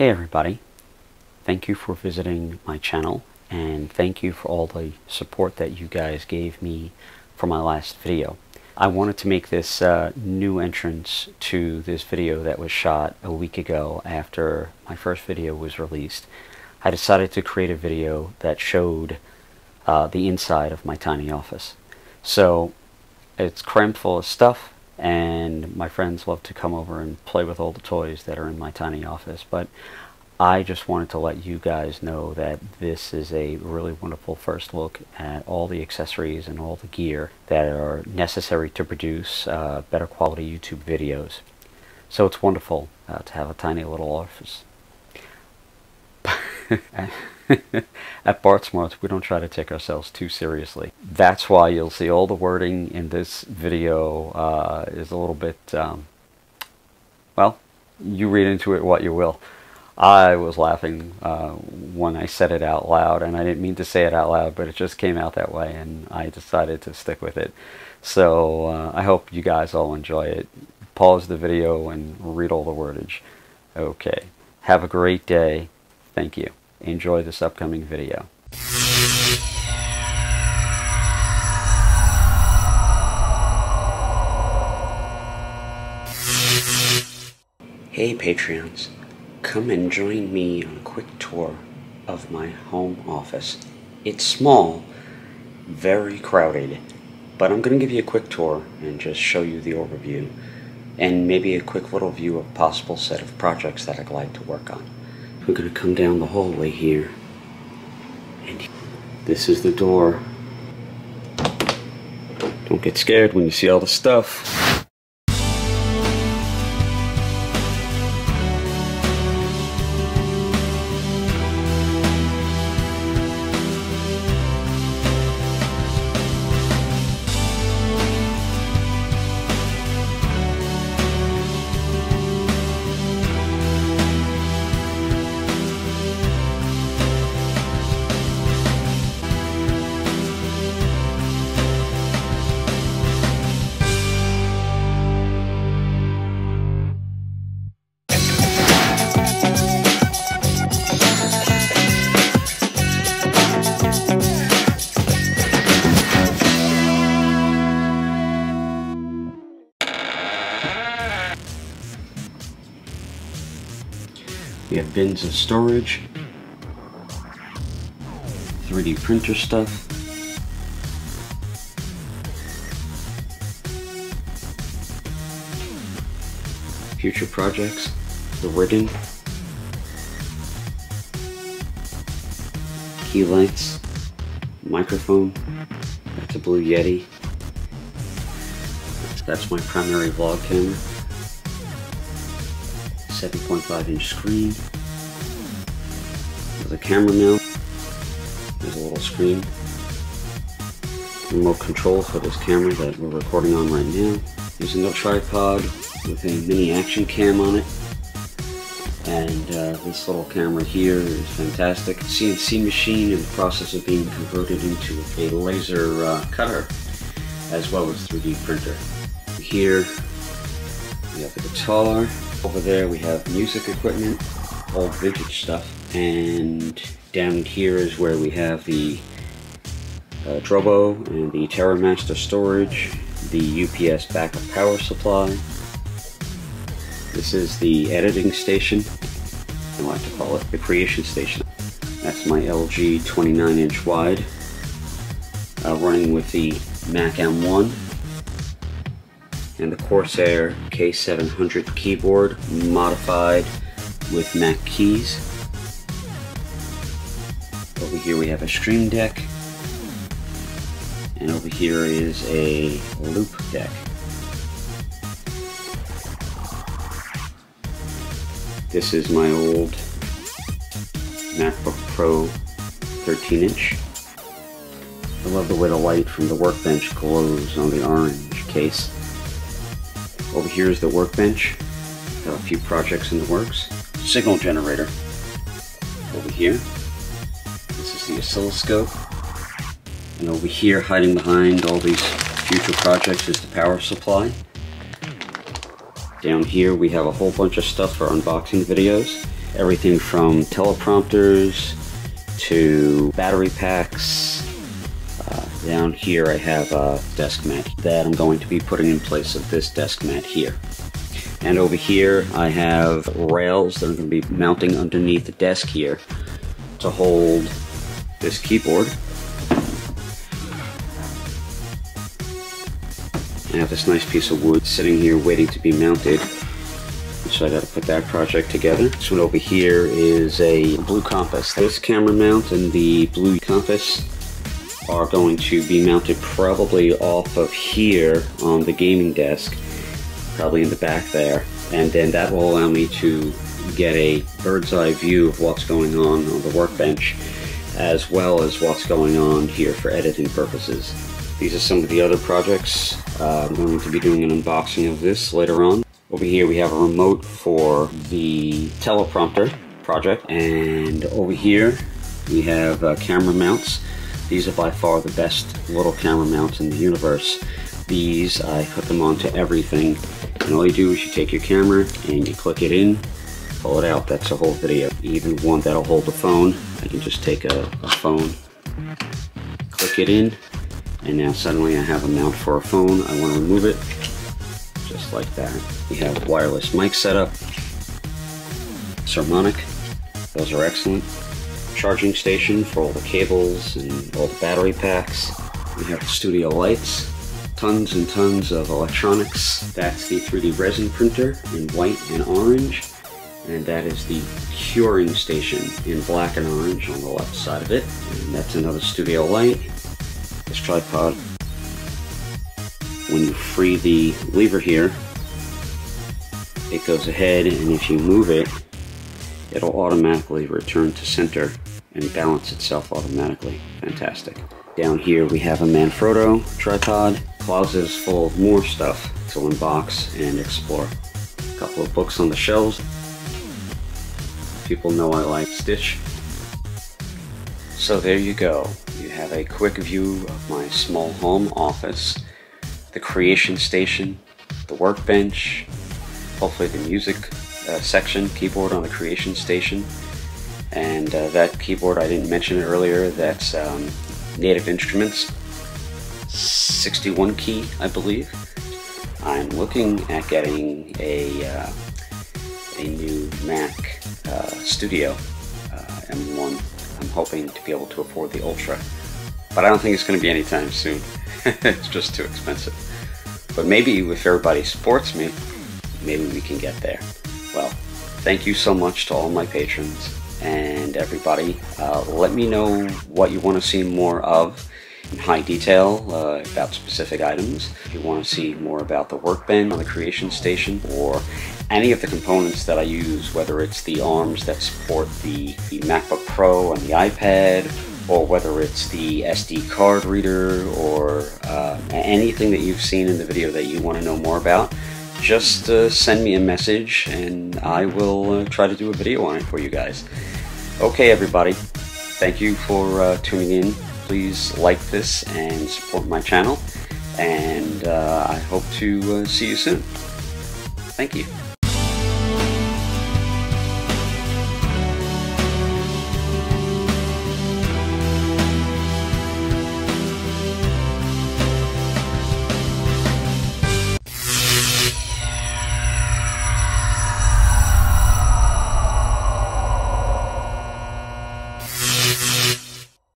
Hey everybody, thank you for visiting my channel and thank you for all the support that you guys gave me for my last video. I wanted to make this uh, new entrance to this video that was shot a week ago after my first video was released. I decided to create a video that showed uh, the inside of my tiny office. So it's crammed full of stuff and my friends love to come over and play with all the toys that are in my tiny office but I just wanted to let you guys know that this is a really wonderful first look at all the accessories and all the gear that are necessary to produce uh, better quality YouTube videos. So it's wonderful uh, to have a tiny little office. At BartSmarts, we don't try to take ourselves too seriously. That's why you'll see all the wording in this video uh, is a little bit, um, well, you read into it what you will. I was laughing uh, when I said it out loud, and I didn't mean to say it out loud, but it just came out that way, and I decided to stick with it. So uh, I hope you guys all enjoy it. Pause the video and read all the wordage. Okay. Have a great day. Thank you enjoy this upcoming video. Hey Patreons, come and join me on a quick tour of my home office. It's small, very crowded, but I'm going to give you a quick tour and just show you the overview and maybe a quick little view of possible set of projects that I'd like to work on. We're to come down the hallway here. And this is the door. Don't get scared when you see all the stuff. Bins of storage, 3D printer stuff, future projects, the rigging, key lights, microphone, that's a Blue Yeti, that's my primary vlog camera. 7.5 inch screen. There's a camera now. There's a little screen. Remote control for this camera that we're recording on right now. Using a tripod with a mini action cam on it. And uh, this little camera here is fantastic. CNC machine in the process of being converted into a laser uh, cutter as well as 3D printer. Here we have the guitar, over there we have music equipment, old vintage stuff, and down here is where we have the uh, Drobo and the TerraMaster storage, the UPS backup power supply. This is the editing station, I like to call it, the creation station. That's my LG 29 inch wide, uh, running with the Mac M1 and the Corsair K700 keyboard modified with Mac keys. Over here we have a Stream Deck and over here is a loop deck. This is my old MacBook Pro 13 inch. I love the way the light from the workbench glows on the orange case. Over here is the workbench. Got a few projects in the works. Signal generator. Over here. Oscilloscope. And over here, hiding behind all these future projects, is the power supply. Down here, we have a whole bunch of stuff for unboxing videos. everything from teleprompters to battery packs. Uh, down here I have a desk mat that I'm going to be putting in place of this desk mat here. And over here I have rails that I'm going to be mounting underneath the desk here to hold this keyboard. I have this nice piece of wood sitting here waiting to be mounted. So I got to put that project together. This one over here is a blue compass. This camera mount and the blue compass are going to be mounted probably off of here on the gaming desk, probably in the back there. And then that will allow me to get a bird's eye view of what's going on on the workbench, as well as what's going on here for editing purposes. These are some of the other projects. Uh, I'm going to be doing an unboxing of this later on. Over here we have a remote for the teleprompter project, and over here we have uh, camera mounts. These are by far the best little camera mounts in the universe. These, I put them onto everything, and all you do is you take your camera and you click it in, pull it out, that's a whole video. Even one that'll hold the phone, I can just take a, a phone, click it in, and now suddenly I have a mount for a phone. I want to remove it, just like that. We have wireless mic setup, Saramonic, those are excellent. Charging station for all the cables and all the battery packs. We have studio lights, tons and tons of electronics. That's the 3D resin printer in white and orange. And that is the curing station in black and orange on the left side of it. And that's another studio light. This tripod. When you free the lever here, it goes ahead and if you move it, it'll automatically return to center and balance itself automatically. Fantastic. Down here we have a Manfrotto tripod. Closet is full of more stuff to unbox and explore. A couple of books on the shelves. People know I like Stitch. So there you go. You have a quick view of my small home office, the creation station, the workbench, hopefully the music uh, section keyboard on the creation station, and uh, that keyboard I didn't mention earlier. That's um, Native Instruments 61 key, I believe. I'm looking at getting a uh, a new Mac Studio uh, M1 I'm hoping to be able to afford the Ultra. But I don't think it's going to be anytime soon. it's just too expensive. But maybe if everybody supports me, maybe we can get there. Well, thank you so much to all my patrons and everybody. Uh, let me know what you want to see more of in high detail uh, about specific items. If you want to see more about the workbench on the creation station or any of the components that I use, whether it's the arms that support the, the MacBook Pro and the iPad, or whether it's the SD card reader, or uh, anything that you've seen in the video that you want to know more about, just uh, send me a message and I will uh, try to do a video on it for you guys. Okay, everybody, thank you for uh, tuning in. Please like this and support my channel, and uh, I hope to uh, see you soon. Thank you.